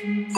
Oh.